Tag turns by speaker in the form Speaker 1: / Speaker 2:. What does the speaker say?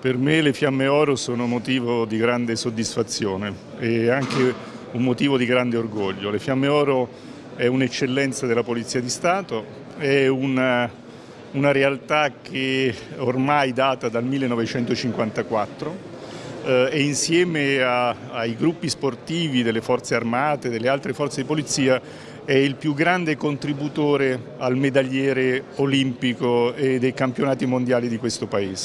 Speaker 1: Per me le Fiamme Oro sono motivo di grande soddisfazione e anche un motivo di grande orgoglio. Le Fiamme Oro è un'eccellenza della Polizia di Stato, è una, una realtà che ormai data dal 1954 eh, e insieme a, ai gruppi sportivi delle forze armate, delle altre forze di polizia è il più grande contributore al medagliere olimpico e dei campionati mondiali di questo Paese.